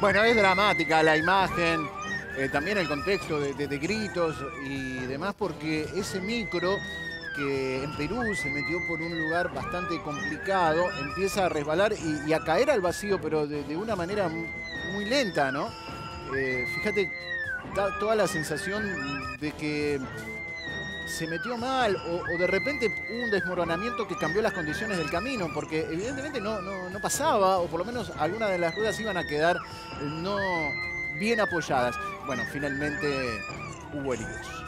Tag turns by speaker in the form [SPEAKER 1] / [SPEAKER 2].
[SPEAKER 1] Bueno, es dramática la imagen, eh, también el contexto de, gritos y demás, porque ese micro que en Perú se metió por un lugar bastante complicado, empieza a resbalar y, a caer al vacío, pero de, una manera mu- muy lenta, ¿no? Eh, fíjate, da toda la sensación de que se metió mal o, de repente un desmoronamiento que cambió las condiciones del camino, porque evidentemente no, no, no pasaba, o por lo menos algunas de las ruedas iban a quedar no bien apoyadas. Bueno, finalmente hubo heridos.